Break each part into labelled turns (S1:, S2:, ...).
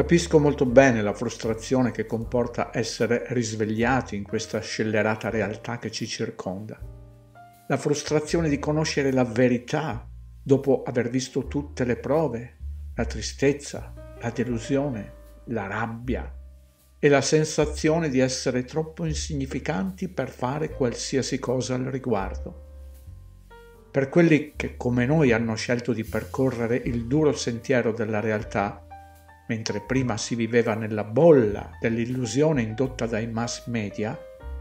S1: Capisco molto bene la frustrazione che comporta essere risvegliati in questa scellerata realtà che ci circonda. La frustrazione di conoscere la verità dopo aver visto tutte le prove, la tristezza, la delusione, la rabbia e la sensazione di essere troppo insignificanti per fare qualsiasi cosa al riguardo. Per quelli che come noi hanno scelto di percorrere il duro sentiero della realtà, mentre prima si viveva nella bolla dell'illusione indotta dai mass media,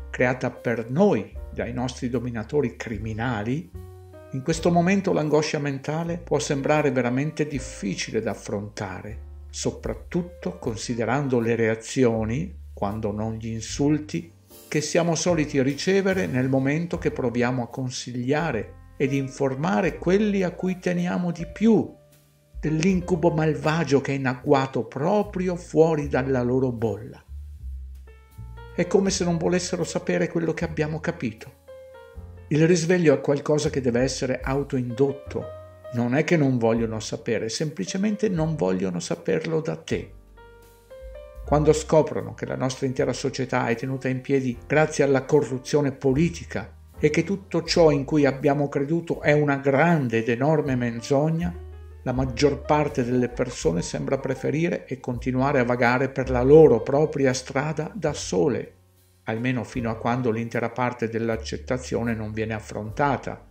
S1: creata per noi dai nostri dominatori criminali, in questo momento l'angoscia mentale può sembrare veramente difficile da affrontare, soprattutto considerando le reazioni, quando non gli insulti, che siamo soliti ricevere nel momento che proviamo a consigliare ed informare quelli a cui teniamo di più dell'incubo malvagio che è in agguato proprio fuori dalla loro bolla. È come se non volessero sapere quello che abbiamo capito. Il risveglio è qualcosa che deve essere autoindotto. Non è che non vogliono sapere, semplicemente non vogliono saperlo da te. Quando scoprono che la nostra intera società è tenuta in piedi grazie alla corruzione politica e che tutto ciò in cui abbiamo creduto è una grande ed enorme menzogna, la maggior parte delle persone sembra preferire e continuare a vagare per la loro propria strada da sole, almeno fino a quando l'intera parte dell'accettazione non viene affrontata.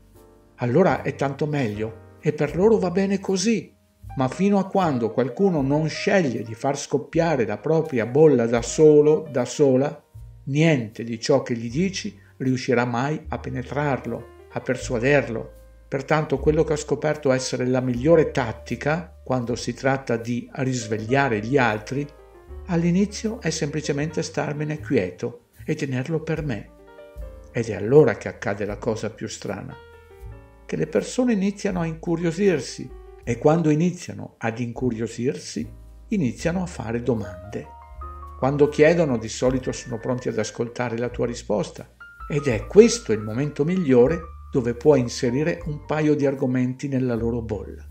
S1: Allora è tanto meglio e per loro va bene così, ma fino a quando qualcuno non sceglie di far scoppiare la propria bolla da solo, da sola, niente di ciò che gli dici riuscirà mai a penetrarlo, a persuaderlo. Pertanto quello che ho scoperto essere la migliore tattica quando si tratta di risvegliare gli altri, all'inizio è semplicemente starmene quieto e tenerlo per me. Ed è allora che accade la cosa più strana, che le persone iniziano a incuriosirsi e quando iniziano ad incuriosirsi iniziano a fare domande. Quando chiedono di solito sono pronti ad ascoltare la tua risposta ed è questo il momento migliore dove puoi inserire un paio di argomenti nella loro bolla.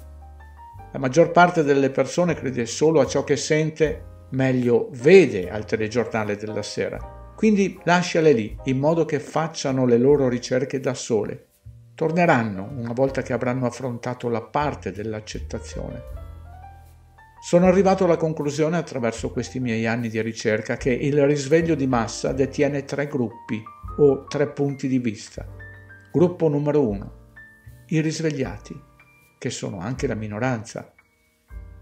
S1: La maggior parte delle persone crede solo a ciò che sente, meglio vede al telegiornale della sera. Quindi lasciale lì, in modo che facciano le loro ricerche da sole. Torneranno una volta che avranno affrontato la parte dell'accettazione. Sono arrivato alla conclusione attraverso questi miei anni di ricerca che il risveglio di massa detiene tre gruppi o tre punti di vista. Gruppo numero uno. I risvegliati, che sono anche la minoranza.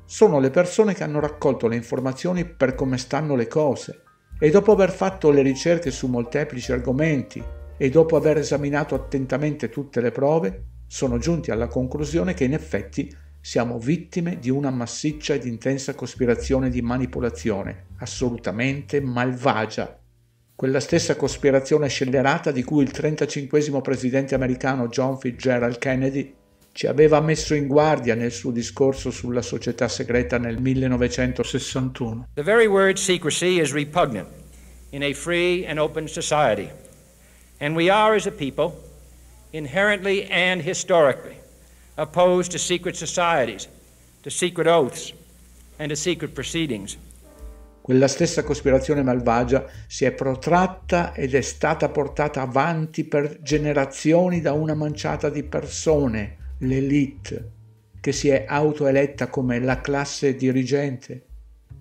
S1: Sono le persone che hanno raccolto le informazioni per come stanno le cose e dopo aver fatto le ricerche su molteplici argomenti e dopo aver esaminato attentamente tutte le prove, sono giunti alla conclusione che in effetti siamo vittime di una massiccia ed intensa cospirazione di manipolazione, assolutamente malvagia quella stessa cospirazione scellerata di cui il 35 presidente americano John Fitzgerald Kennedy ci aveva messo in guardia nel suo discorso sulla società segreta nel 1961.
S2: The very word secrecy is repugnant in a free and open society. And we are as a people inherently and historically opposed to secret societies, to secret oaths, and to secret proceedings.
S1: Quella stessa cospirazione malvagia si è protratta ed è stata portata avanti per generazioni da una manciata di persone, l'elite, che si è autoeletta come la classe dirigente.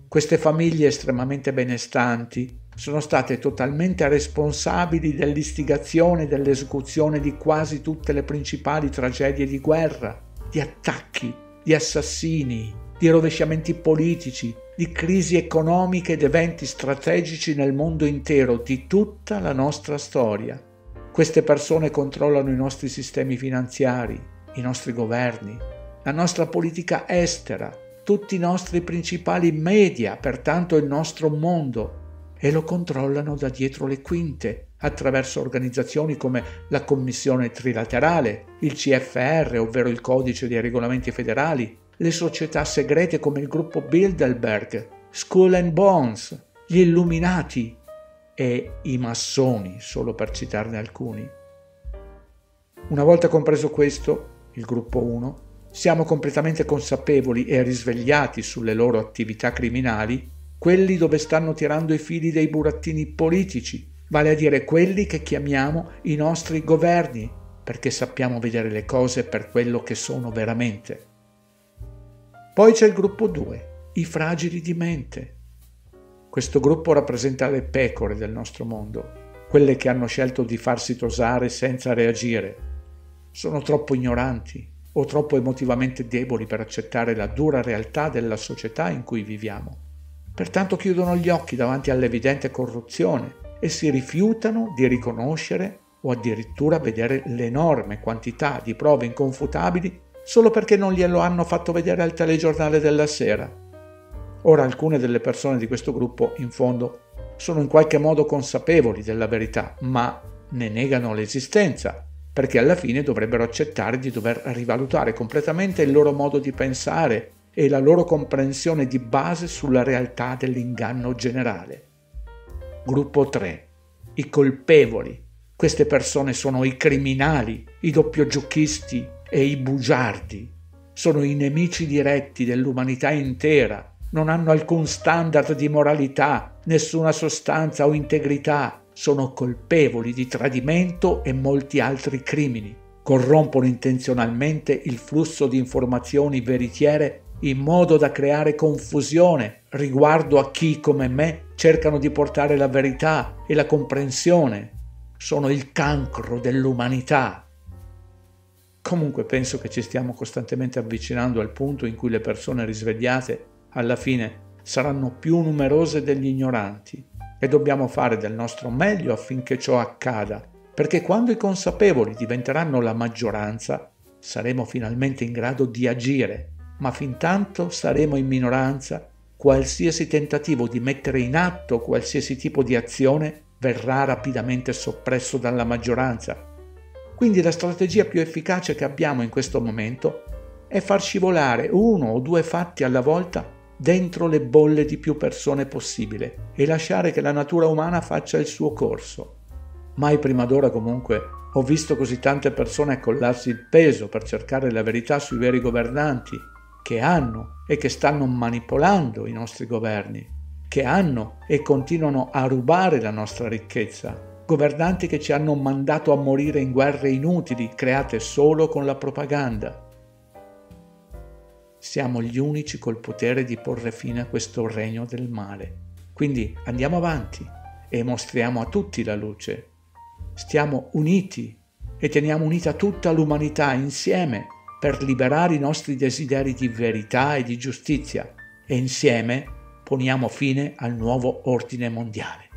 S1: Queste famiglie estremamente benestanti sono state totalmente responsabili dell'istigazione e dell'esecuzione di quasi tutte le principali tragedie di guerra, di attacchi, di assassini, di rovesciamenti politici, di crisi economiche ed eventi strategici nel mondo intero di tutta la nostra storia. Queste persone controllano i nostri sistemi finanziari, i nostri governi, la nostra politica estera, tutti i nostri principali media, pertanto il nostro mondo, e lo controllano da dietro le quinte, attraverso organizzazioni come la Commissione Trilaterale, il CFR, ovvero il Codice dei Regolamenti Federali, le società segrete come il gruppo Bilderberg, Skull and Bones, gli Illuminati e i massoni, solo per citarne alcuni. Una volta compreso questo, il gruppo 1, siamo completamente consapevoli e risvegliati sulle loro attività criminali, quelli dove stanno tirando i fili dei burattini politici, vale a dire quelli che chiamiamo i nostri governi, perché sappiamo vedere le cose per quello che sono veramente. Poi c'è il gruppo 2, i fragili di mente. Questo gruppo rappresenta le pecore del nostro mondo, quelle che hanno scelto di farsi tosare senza reagire. Sono troppo ignoranti o troppo emotivamente deboli per accettare la dura realtà della società in cui viviamo. Pertanto chiudono gli occhi davanti all'evidente corruzione e si rifiutano di riconoscere o addirittura vedere l'enorme quantità di prove inconfutabili solo perché non glielo hanno fatto vedere al telegiornale della sera. Ora alcune delle persone di questo gruppo, in fondo, sono in qualche modo consapevoli della verità, ma ne negano l'esistenza, perché alla fine dovrebbero accettare di dover rivalutare completamente il loro modo di pensare e la loro comprensione di base sulla realtà dell'inganno generale. Gruppo 3. I colpevoli. Queste persone sono i criminali, i doppiogiochisti e i bugiardi. Sono i nemici diretti dell'umanità intera. Non hanno alcun standard di moralità, nessuna sostanza o integrità. Sono colpevoli di tradimento e molti altri crimini. Corrompono intenzionalmente il flusso di informazioni veritiere in modo da creare confusione riguardo a chi, come me, cercano di portare la verità e la comprensione. Sono il cancro dell'umanità. Comunque penso che ci stiamo costantemente avvicinando al punto in cui le persone risvegliate alla fine saranno più numerose degli ignoranti e dobbiamo fare del nostro meglio affinché ciò accada, perché quando i consapevoli diventeranno la maggioranza, saremo finalmente in grado di agire ma fin tanto saremo in minoranza, qualsiasi tentativo di mettere in atto qualsiasi tipo di azione verrà rapidamente soppresso dalla maggioranza. Quindi la strategia più efficace che abbiamo in questo momento è far scivolare uno o due fatti alla volta dentro le bolle di più persone possibile e lasciare che la natura umana faccia il suo corso. Mai prima d'ora comunque ho visto così tante persone accollarsi il peso per cercare la verità sui veri governanti che hanno e che stanno manipolando i nostri governi, che hanno e continuano a rubare la nostra ricchezza, governanti che ci hanno mandato a morire in guerre inutili create solo con la propaganda. Siamo gli unici col potere di porre fine a questo regno del male. Quindi andiamo avanti e mostriamo a tutti la luce. Stiamo uniti e teniamo unita tutta l'umanità insieme per liberare i nostri desideri di verità e di giustizia e insieme poniamo fine al nuovo ordine mondiale.